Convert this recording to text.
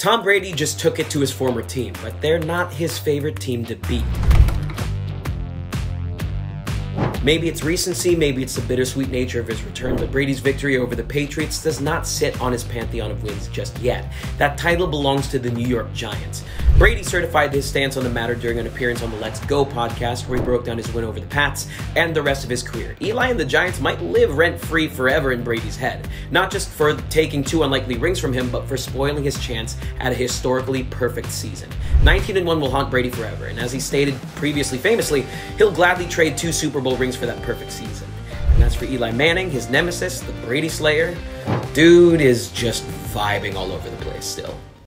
Tom Brady just took it to his former team, but they're not his favorite team to beat. Maybe it's recency, maybe it's the bittersweet nature of his return, but Brady's victory over the Patriots does not sit on his pantheon of wins just yet. That title belongs to the New York Giants. Brady certified his stance on the matter during an appearance on the Let's Go podcast, where he broke down his win over the Pats and the rest of his career. Eli and the Giants might live rent free forever in Brady's head, not just for taking two unlikely rings from him, but for spoiling his chance at a historically perfect season. 19 and 1 will haunt Brady forever, and as he stated previously famously, he'll gladly trade two Super Bowl rings for that perfect season. And that's for Eli Manning, his nemesis, the Brady Slayer. Dude is just vibing all over the place still.